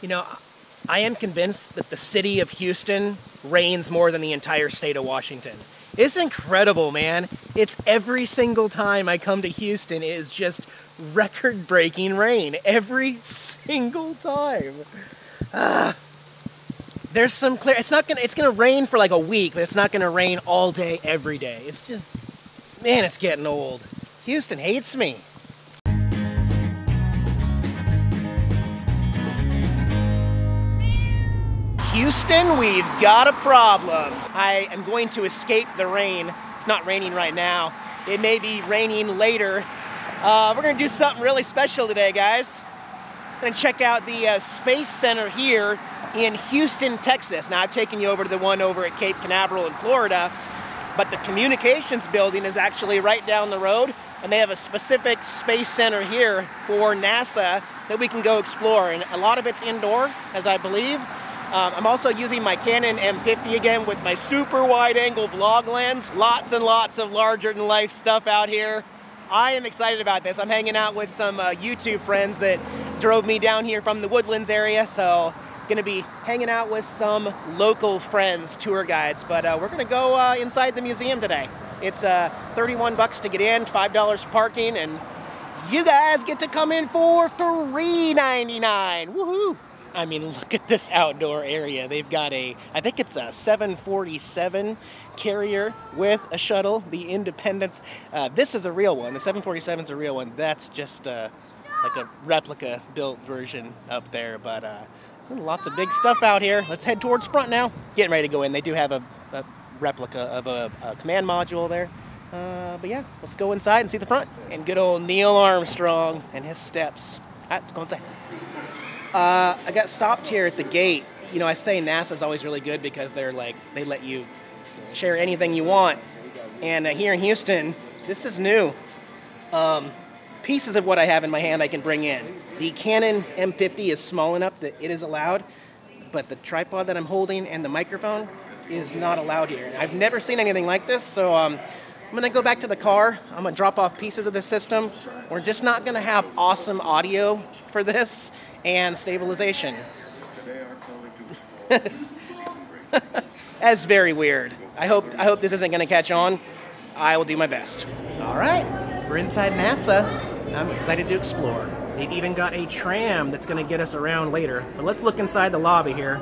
You know, I am convinced that the city of Houston rains more than the entire state of Washington. It's incredible, man. It's every single time I come to Houston, it is just record breaking rain. Every single time. Ah. There's some clear, it's not gonna, it's gonna rain for like a week, but it's not gonna rain all day, every day. It's just, man, it's getting old. Houston hates me. Houston, we've got a problem. I am going to escape the rain. It's not raining right now. It may be raining later. Uh, we're gonna do something really special today, guys. Gonna check out the uh, Space Center here in Houston, Texas. Now I've taken you over to the one over at Cape Canaveral in Florida, but the communications building is actually right down the road and they have a specific space center here for NASA that we can go explore. And a lot of it's indoor, as I believe. Um, I'm also using my Canon M50 again with my super wide angle vlog lens. Lots and lots of larger than life stuff out here. I am excited about this. I'm hanging out with some uh, YouTube friends that drove me down here from the Woodlands area, so gonna be hanging out with some local friends, tour guides, but uh, we're gonna go uh, inside the museum today. It's uh, 31 bucks to get in, $5 for parking, and you guys get to come in for $3.99. Woohoo! I mean, look at this outdoor area. They've got a, I think it's a 747 carrier with a shuttle, the Independence. Uh, this is a real one. The 747 is a real one. That's just uh, like a replica built version up there. But uh, lots of big stuff out here. Let's head towards front now. Getting ready to go in. They do have a, a replica of a, a, command module there. Uh, but yeah, let's go inside and see the front. And good old Neil Armstrong and his steps. Right, let's go inside. Uh, I got stopped here at the gate. You know, I say NASA's always really good because they're like, they let you share anything you want. And uh, here in Houston, this is new. Um, pieces of what I have in my hand I can bring in. The Canon M50 is small enough that it is allowed, but the tripod that I'm holding and the microphone is not allowed here. I've never seen anything like this, so um, I'm gonna go back to the car. I'm gonna drop off pieces of the system. We're just not gonna have awesome audio for this and stabilization. That's very weird. I hope I hope this isn't going to catch on. I will do my best. All right, we're inside NASA. I'm excited to explore. They've even got a tram that's going to get us around later. But let's look inside the lobby here.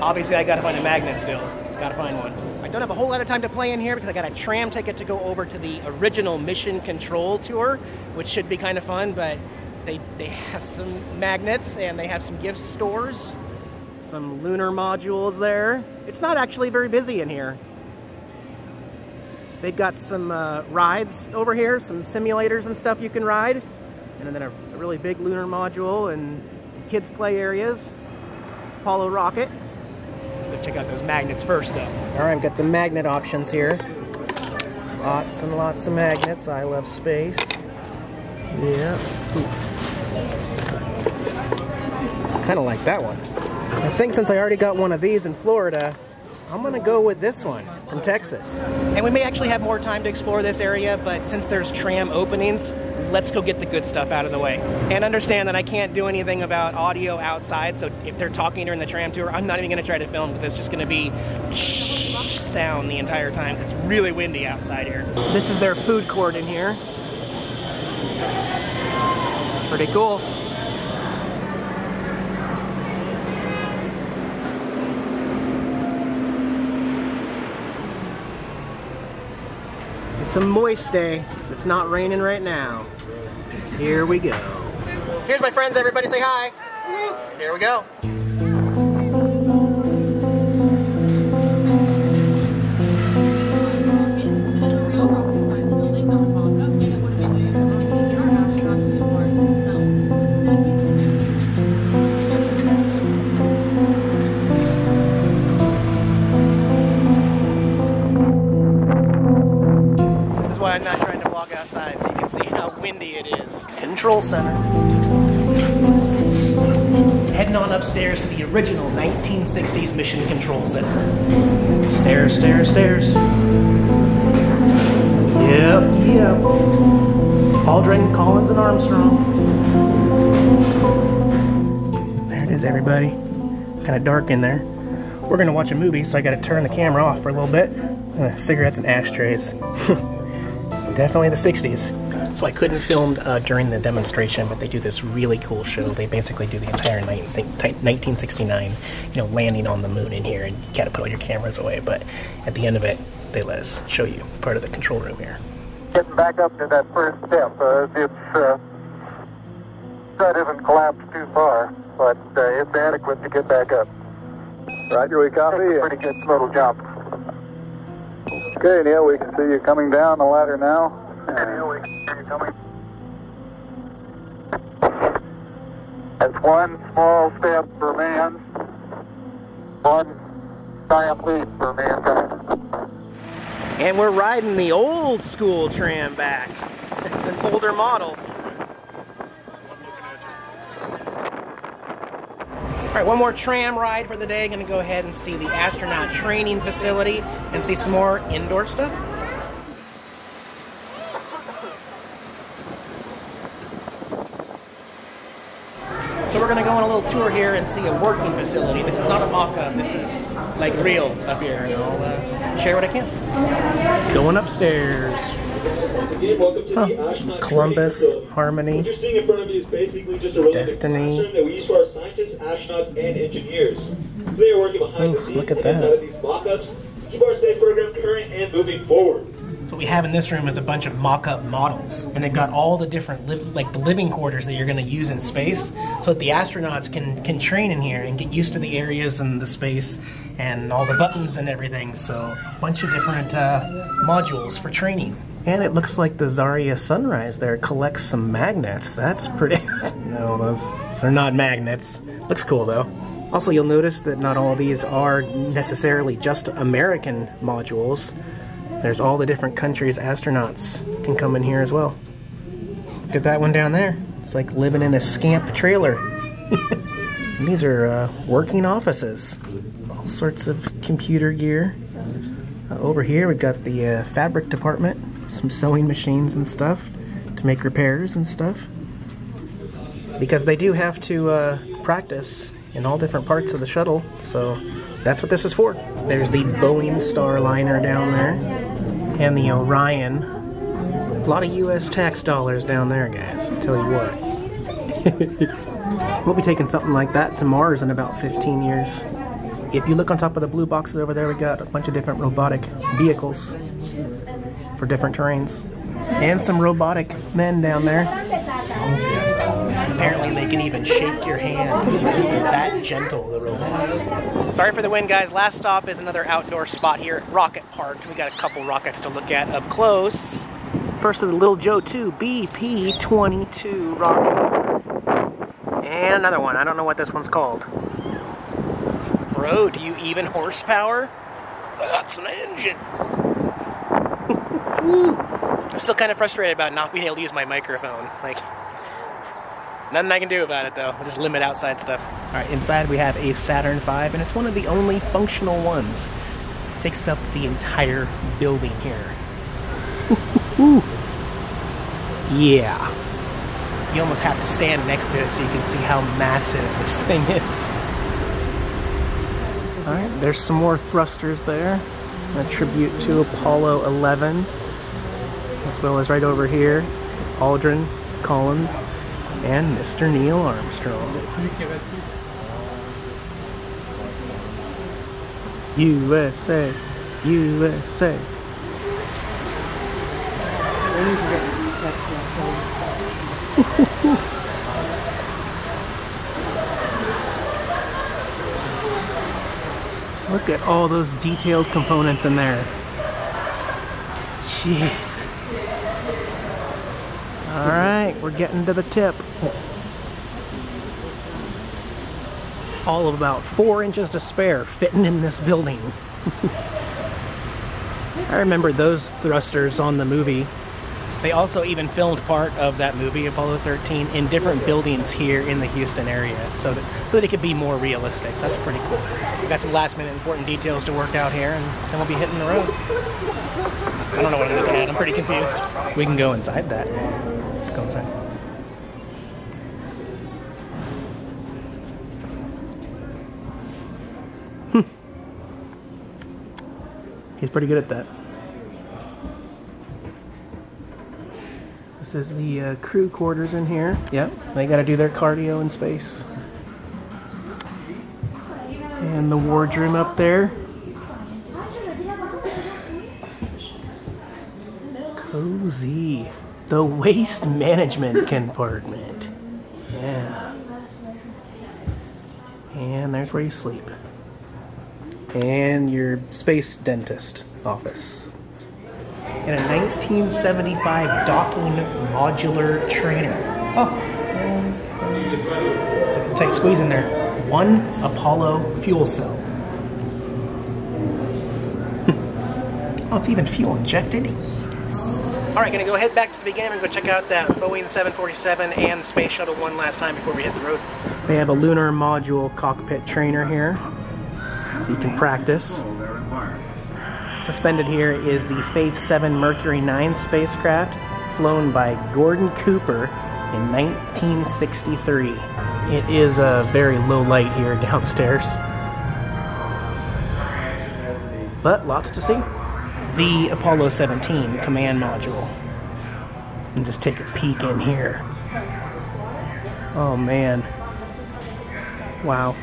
Obviously, I got to find a magnet still. Got to find one. I don't have a whole lot of time to play in here because I got a tram ticket to go over to the original Mission Control tour, which should be kind of fun. But they, they have some magnets and they have some gift stores, some lunar modules there. It's not actually very busy in here. They've got some uh, rides over here, some simulators and stuff you can ride. And then a, a really big lunar module and some kids play areas. Apollo rocket. Let's go check out those magnets first though. All right, I've got the magnet options here. Lots and lots of magnets. I love space. Yeah. Ooh kind of like that one. I think since I already got one of these in Florida, I'm gonna go with this one from Texas. And we may actually have more time to explore this area, but since there's tram openings, let's go get the good stuff out of the way. And understand that I can't do anything about audio outside, so if they're talking during the tram tour, I'm not even gonna try to film because it's just gonna be sound the entire time. It's really windy outside here. This is their food court in here. Pretty cool. It's a moist day. It's not raining right now. Here we go. Here's my friends, everybody say hi. Here we go. Yep, yep. Aldrin, Collins, and Armstrong. There it is. everybody. Kind of dark in there. We're gonna watch a movie, so I gotta turn the camera off for a little bit. Uh, cigarettes and ashtrays. Definitely the 60s. So I couldn't film uh, during the demonstration, but they do this really cool show. They basically do the entire 1969, you know, landing on the moon in here, and you gotta put all your cameras away. But at the end of it, they let us show you part of the control room here. Getting back up to that first step, uh, it's uh, that isn't collapsed too far, but uh, it's adequate to get back up. Roger, we copy. A pretty good little jump. Okay, Neil, we can see you coming down the ladder now. Neil, we can see you coming. That's one small step for man, one giant leap for mankind. And we're riding the old school tram back. It's an older model. All right, one more tram ride for the day. Gonna go ahead and see the astronaut training facility and see some more indoor stuff. So we're gonna go on a little tour here and see a working facility. This is not a mock-up. This is like real up here, and I'll uh, share what I can. Going upstairs. Huh. Columbus, Harmony, What you're seeing in front of you is basically just a related Destiny. that we use for our scientists, astronauts, and engineers. So they are working behind Ooh, the scenes look at that. inside of these mock-ups keep our space program current and moving forward. So what we have in this room is a bunch of mock-up models, and they've got all the different li- like the living quarters that you're going to use in space, so that the astronauts can can train in here and get used to the areas and the space and all the buttons and everything. So a bunch of different uh, modules for training. And it looks like the Zarya Sunrise there collects some magnets. That's pretty. no, those are not magnets. Looks cool though. Also, you'll notice that not all of these are necessarily just American modules. There's all the different countries' astronauts can come in here as well. Look at that one down there. It's like living in a scamp trailer. These are uh, working offices. All sorts of computer gear. Uh, over here, we've got the uh, fabric department, some sewing machines and stuff to make repairs and stuff. Because they do have to uh, practice in all different parts of the shuttle, so that's what this is for. There's the Boeing Starliner down there, and the Orion. A lot of U.S. tax dollars down there, guys. I tell you what. we'll be taking something like that to Mars in about 15 years. If you look on top of the blue boxes over there, we got a bunch of different robotic vehicles for different terrains. And some robotic men down there. They can even shake your hand. That gentle, the robots. Sorry for the wind, guys. Last stop is another outdoor spot here at Rocket Park. We got a couple rockets to look at up close. First of the Little Joe 2 BP 22 rocket. And another one. I don't know what this one's called. Bro, do you even horsepower? That's an engine. I'm still kind of frustrated about not being able to use my microphone. Like, nothing I can do about it though. I'll just limit outside stuff. All right, inside we have a Saturn V, and it's one of the only functional ones. takes up the entire building here. yeah. You almost have to stand next to it so you can see how massive this thing is. All right, there's some more thrusters there. A tribute to Apollo 11 as well as right over here, Aldrin Collins and Mr. Neil Armstrong. USA, USA. Look at all those detailed components in there. Jeez. All right, we're getting to the tip. All of about four inches to spare fitting in this building. I remember those thrusters on the movie. They also even filmed part of that movie, Apollo 13, in different buildings here in the Houston area, so that so that it could be more realistic. So that's pretty cool. We got some last minute important details to work out here, and then we'll be hitting the road. I don't know what I'm looking at. I'm pretty confused. We can go inside that. Hmm. He's pretty good at that. This is the uh, crew quarters in here. Yep, they got to do their cardio in space. And the wardroom up there. cozy. The waste management compartment. Yeah. And there's where you sleep. And your space dentist office. And a 1975 docking modular trainer. Oh, tight squeeze in there. One Apollo fuel cell. oh, it's even fuel injected. All right, gonna go head back to the beginning and go check out that Boeing 747 and the Space Shuttle one last time before we hit the road. They have a lunar module cockpit trainer here, so you can practice. Suspended here is the Faith 7 Mercury 9 spacecraft, flown by Gordon Cooper in 1963. It is a very low light here downstairs, but lots to see the Apollo 17 command module. And just take a peek in here. Oh man. Wow.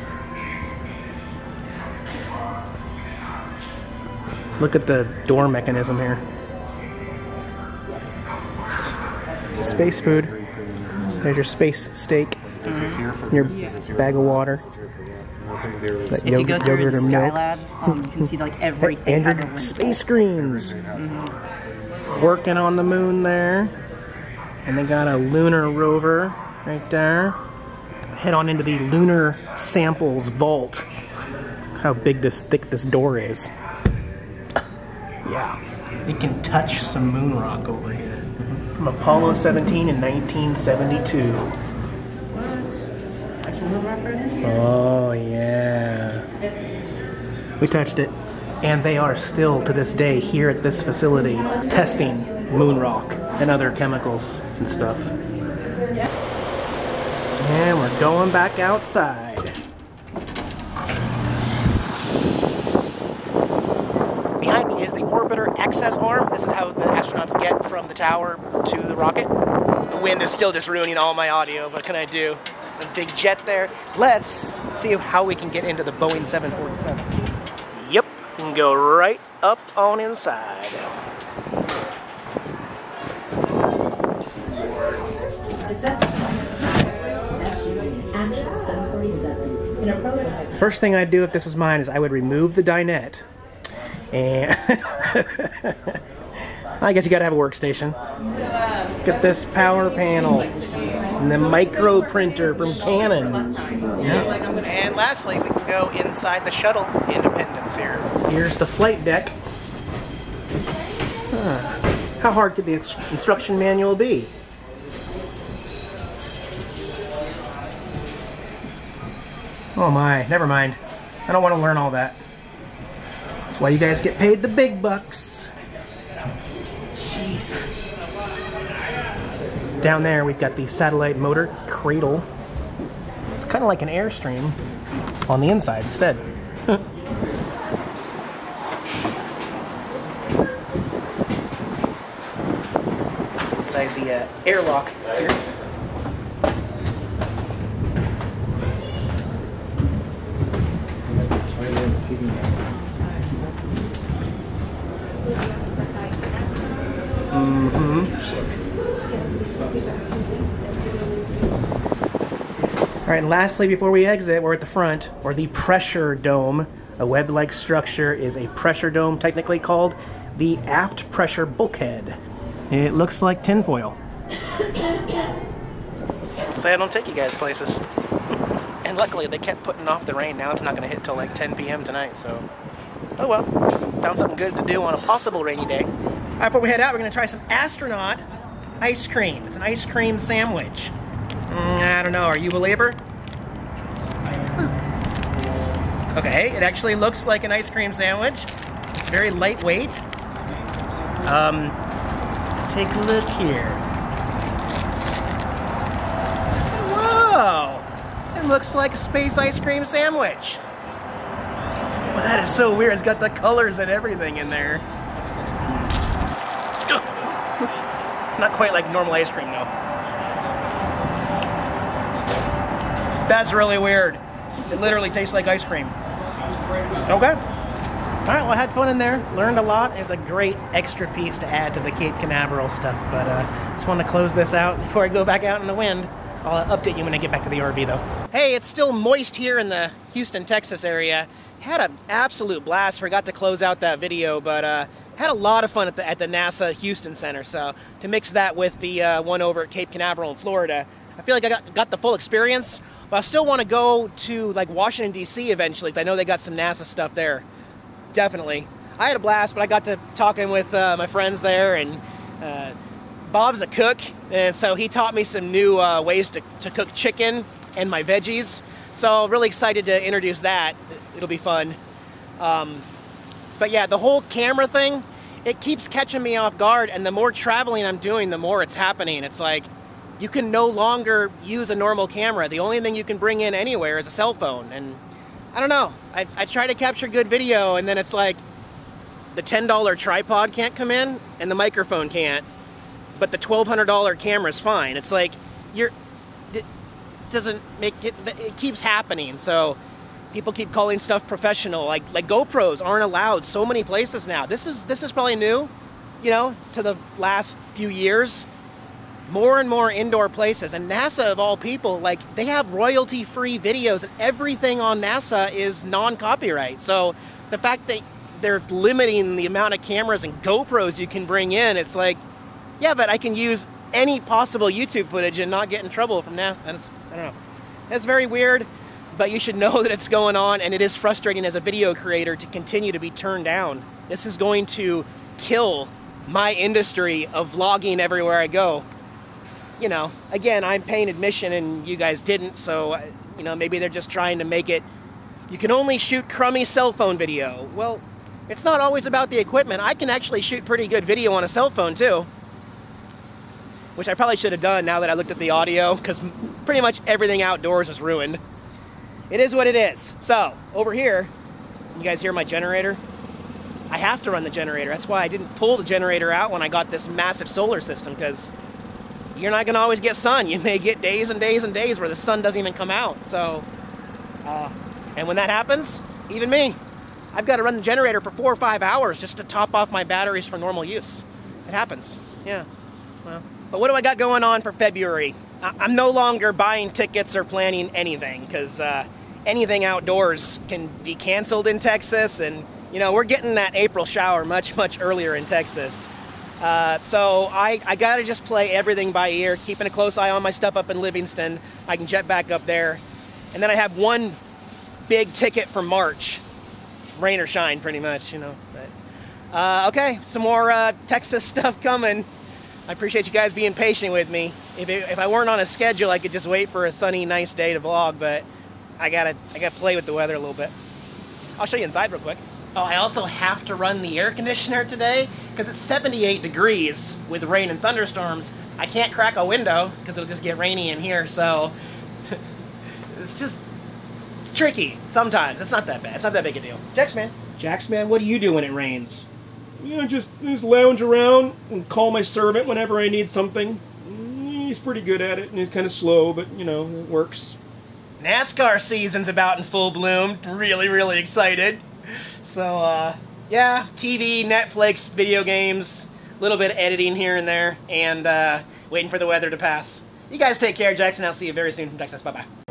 Look at the door mechanism here. Space food. There's your space steak. Mm-hmm. Your bag of water. That If you go yogurt, through yogurt the or milk. Skylab, um, you can see like everything And has a your window. space screens. Mm-hmm. Working on the moon there. And they got a lunar rover right there. Head on into the lunar samples vault. How big this thick this door is. yeah. You can touch some moon rock over here. Mm-hmm. From Apollo 17 in 1972. Oh yeah. We touched it. And they are still to this day here at this facility testing moon rock and other chemicals and stuff. And we're going back outside. Behind me is the orbiter access arm. This is how the astronauts get from the tower to the rocket. The wind is still just ruining all my audio. What can I do? A big jet there. Let's see how we can get into the Boeing 747. Yep, you can go right up on inside. Action 747 in a prototype. First thing I'd do if this was mine is I would remove the dinette. And I guess you gotta have a workstation. Get this power panel. And the micro printer from Canon. Yeah. And lastly, we can go inside the shuttle Independence here. Here's the flight deck. Huh. How hard could the instruction manual be? Oh my, never mind. I don't want to learn all that. That's why you guys get paid the big bucks. Down there, we've got the satellite motor cradle. It's kind of like an Airstream on the inside instead. Inside the uh, airlock here. All right, and lastly, before we exit, we're at the front, or the pressure dome. A web-like structure is a pressure dome, technically called the aft pressure bulkhead. It looks like tinfoil. Say I don't take you guys places. And luckily, they kept putting off the rain. Now it's not going to hit till like 10 p.m. tonight, so oh well. Just found something good to do on a possible rainy day. All right, before we head out, we're going to try some astronaut ice cream. It's an ice cream sandwich. Mm, I don't know. Are you a believer? Okay, it actually looks like an ice cream sandwich. It's very lightweight. Um, let's take a look here. Whoa! It looks like a space ice cream sandwich. Well, that is so weird. It's got the colors and everything in there. It's not quite like normal ice cream, though. That's really weird. It literally tastes like ice cream. Okay. All right, well, I had fun in there. Learned a lot. It's a great extra piece to add to the Cape Canaveral stuff. But uh, just want to close this out before I go back out in the wind. I'll update you when I get back to the RV, though. Hey, it's still moist here in the Houston, Texas area. Had an absolute blast. Forgot to close out that video, but uh, had a lot of fun at the, at the NASA Houston Center. So to mix that with the uh, one over at Cape Canaveral in Florida, I feel like I got, got the full experience. But I still want to go to like Washington D.C. eventually. I know they got some NASA stuff there. Definitely. I had a blast, but I got to talking with uh, my friends there, and uh, Bob's a cook, and so he taught me some new uh, ways to, to cook chicken and my veggies. So really excited to introduce that. It'll be fun. Um, but yeah, the whole camera thing, it keeps catching me off guard, and the more traveling I'm doing, the more it's happening. It's like you can no longer use a normal camera. The only thing you can bring in anywhere is a cell phone, and I don't know. I, I try to capture good video, and then it's like the $10 tripod can't come in, and the microphone can't, but the $1,200 camera's fine. It's like you're it doesn't make it. It keeps happening. So people keep calling stuff professional. Like like GoPros aren't allowed so many places now. This is this is probably new, you know, to the last few years. More and more indoor places, and NASA of all people, like they have royalty-free videos, and everything on NASA is non-copyright. So the fact that they're limiting the amount of cameras and GoPros you can bring in, it's like, yeah, but I can use any possible YouTube footage and not get in trouble from NASA. It's, I don't know. It's very weird, but you should know that it's going on, and it is frustrating as a video creator to continue to be turned down. This is going to kill my industry of vlogging everywhere I go. You know, again, I'm paying admission and you guys didn't, so, uh, you know, maybe they're just trying to make it. You can only shoot crummy cell phone video. Well, it's not always about the equipment. I can actually shoot pretty good video on a cell phone, too which I probably should have done now that I looked at the audio, because pretty much everything outdoors is ruined. It is what it is. So, over here, you guys hear my generator? I have to run the generator. That's why I didn't pull the generator out when I got this massive solar system, because you're not going to always get sun. You may get days and days and days where the sun doesn't even come out. So, uh, and when that happens, even me, I've got to run the generator for four or five hours just to top off my batteries for normal use. It happens. Yeah. Well. But what do I got going on for February? I- I'm no longer buying tickets or planning anything because uh, anything outdoors can be canceled in Texas, and you know we're getting that April shower much much earlier in Texas. Uh, so I, I gotta just play everything by ear, keeping a close eye on my stuff up in Livingston. I can jet back up there, and then I have one big ticket for March, rain or shine, pretty much, you know. But, uh, okay, some more uh, Texas stuff coming. I appreciate you guys being patient with me. If, it, if I weren't on a schedule, I could just wait for a sunny, nice day to vlog, but I gotta, I gotta play with the weather a little bit. I'll show you inside real quick. Oh, I also have to run the air conditioner today because it's 78 degrees with rain and thunderstorms. I can't crack a window because it'll just get rainy in here, so it's just, it's tricky sometimes. It's not that bad. It's not that big a deal. Jax, man. Jax, man, what do you do when it rains? you know, just just lounge around and call my servant whenever I need something. He's pretty good at it, and he's kind of slow, but you know, it works. NASCAR season's about in full bloom. Really, really excited. So, uh, yeah, TV, Netflix, video games, a little bit of editing here and there, and uh, waiting for the weather to pass. You guys take care, Jackson. I'll see you very soon from Texas. Bye bye.